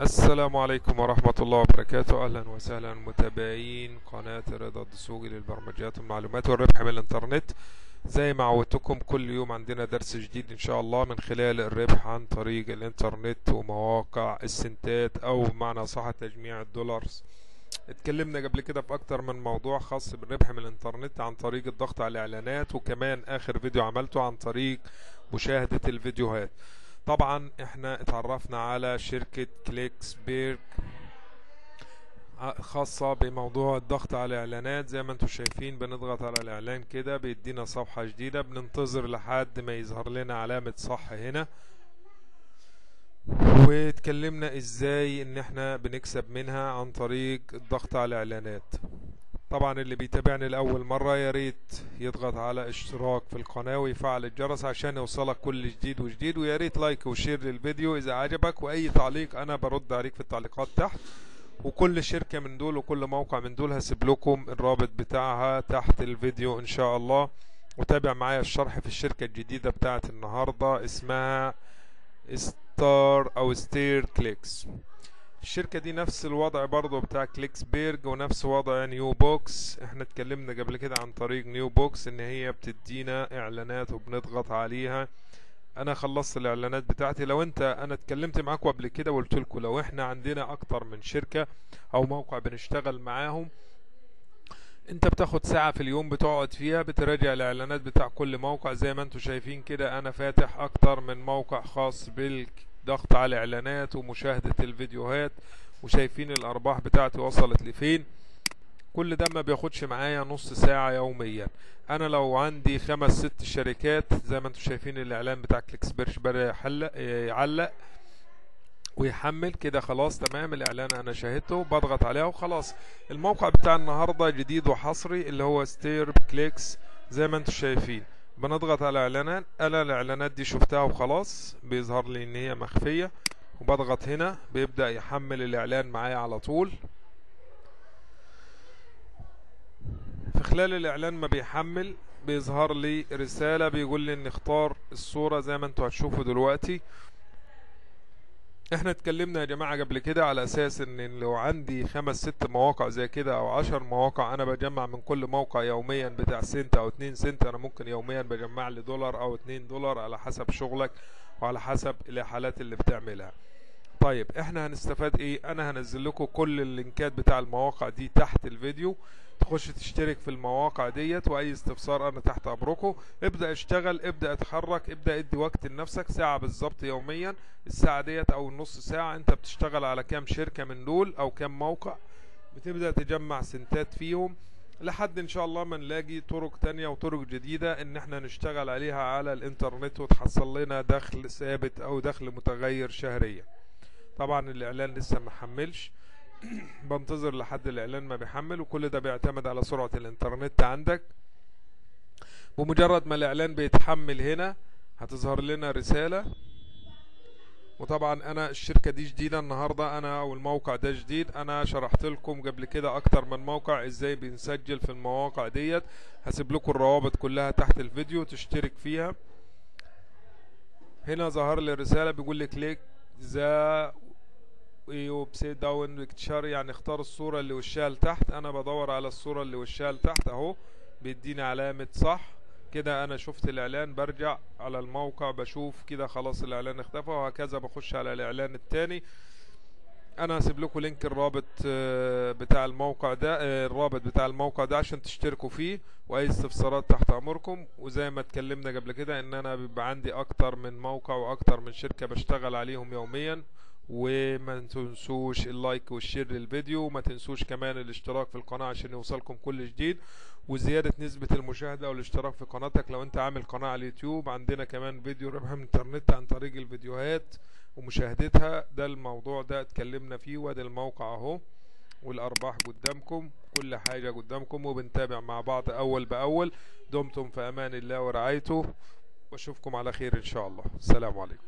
السلام عليكم ورحمة الله وبركاته. أهلا وسهلا متابعين قناة رضا الدسوقي للبرمجيات والمعلومات والربح من الإنترنت. زي ما عودتكم كل يوم عندنا درس جديد إن شاء الله من خلال الربح عن طريق الإنترنت ومواقع السنتات أو بمعنى صح تجميع الدولارز. اتكلمنا قبل كده في أكتر من موضوع خاص بالربح من الإنترنت عن طريق الضغط على الإعلانات وكمان آخر فيديو عملته عن طريق مشاهدة الفيديوهات. طبعا إحنا اتعرفنا على شركة كليكسبيرج خاصة بموضوع الضغط على الإعلانات. زي ما أنتم شايفين بنضغط على الإعلان كده بيدينا صفحة جديدة بننتظر لحد ما يظهر لنا علامة صح هنا. واتكلمنا إزاي إن إحنا بنكسب منها عن طريق الضغط على الإعلانات. طبعا اللي بيتابعني لأول مرة يا ريت يضغط على اشتراك في القناة ويفعل الجرس عشان يوصلك كل جديد وجديد ويا ريت like و share للفيديو إذا عجبك وأي تعليق أنا برد عليك في التعليقات تحت. وكل شركة من دول وكل موقع من دول هسيب لكم الرابط بتاعها تحت الفيديو إن شاء الله. وتابع معايا الشرح في الشركة الجديدة بتاعت النهاردة اسمها Star أو Ster Clicks الشركة دي نفس الوضع برضو بتاع كليكسبيرج ونفس وضع NeoBux. إحنا اتكلمنا قبل كده عن طريق NeoBux ان هي بتدينا اعلانات وبنضغط عليها. أنا خلصت الاعلانات بتاعتي. لو انت أنا اتكلمت معاكم قبل كده وقلت لكم لو إحنا عندنا أكتر من شركة أو موقع بنشتغل معاهم انت بتاخد ساعة في اليوم بتقعد فيها بتراجع الاعلانات بتاع كل موقع. زي ما أنتم شايفين كده أنا فاتح أكتر من موقع خاص بالضغط على الاعلانات ومشاهدة الفيديوهات وشايفين الأرباح بتاعتي وصلت لفين. كل ده ما بياخدش معايا نص ساعة يوميا. أنا لو عندي خمس ست شركات زي ما أنتم شايفين الإعلان بتاع كليكس بيرش بدأ يعلق ويحمل كده خلاص تمام الإعلان أنا شاهدته بضغط عليها وخلاص. الموقع بتاع النهاردة جديد وحصري اللي هو Ster Clicks زي ما أنتم شايفين. بنضغط على إعلانات. أنا الإعلانات دي شفتها وخلاص بيظهر لي إن هي مخفية. وبضغط هنا بيبدأ يحمل الإعلان معايا على طول. في خلال الإعلان ما بيحمل بيظهر لي رسالة بيقول لي إن اختار الصورة زي ما أنتوا هتشوفوا دلوقتي. إحنا اتكلمنا يا جماعة قبل كده على أساس إن لو عندي خمس ست مواقع زي كده أو عشر مواقع أنا بجمع من كل موقع يوميا بتاع سنت أو اتنين سنت أنا ممكن يوميا بجمع لي دولار أو اتنين دولار على حسب شغلك وعلى حسب الإحالات اللي بتعملها. طيب إحنا هنستفاد إيه؟ أنا هنزل لكم كل اللينكات بتاع المواقع دي تحت الفيديو. تخش تشترك في المواقع ديت وأي استفسار أنا تحت أمركم. ابدأ اشتغل ابدأ اتحرك ابدأ ادي وقت لنفسك ساعة بالظبط يوميا. الساعة ديت أو النص ساعة أنت بتشتغل على كام شركة من دول أو كام موقع. بتبدأ تجمع سنتات فيهم لحد إن شاء الله ما نلاقي طرق تانية وطرق جديدة إن إحنا نشتغل عليها على الإنترنت وتحصل لنا دخل ثابت أو دخل متغير شهريا. طبعا الإعلان لسه ما حملش. بنتظر لحد الإعلان ما بيحمل وكل ده بيعتمد على سرعة الإنترنت عندك. بمجرد ما الإعلان بيتحمل هنا هتظهر لنا رسالة. وطبعا أنا الشركة دي جديدة النهاردة أنا أو الموقع ده جديد. أنا شرحت لكم قبل كده أكتر من موقع إزاي بنسجل في المواقع ديت. هسيب لكم الروابط كلها تحت الفيديو تشترك فيها. هنا ظهر لي رسالة بيقول لي كليك the upside down picture يعني اختار الصورة اللي وشها لتحت. أنا بدور على الصورة اللي وشها لتحت أهو بيديني علامة صح. كده أنا شفت الإعلان برجع على الموقع بشوف كده خلاص الإعلان اختفى وهكذا بخش على الإعلان التاني. أنا هسيب لكم link الرابط بتاع الموقع ده الرابط بتاع الموقع ده عشان تشتركوا فيه وأي استفسارات تحت أمركم. وزي ما اتكلمنا قبل كده إن أنا بيبقى عندي أكتر من موقع وأكتر من شركة بشتغل عليهم يوميا. وما تنسوش ال like وال share للفيديو وما تنسوش كمان الاشتراك في القناة عشان يوصلكم كل جديد وزيادة نسبة المشاهدة والاشتراك في قناتك لو انت عامل قناة على اليوتيوب. عندنا كمان فيديو ربح من الانترنت عن طريق الفيديوهات ومشاهدتها. ده الموضوع ده اتكلمنا فيه وادي الموقع اهو والارباح قدامكم كل حاجة قدامكم وبنتابع مع بعض أول بأول. دمتم في أمان الله ورعايته. وأشوفكم على خير إن شاء الله. السلام عليكم.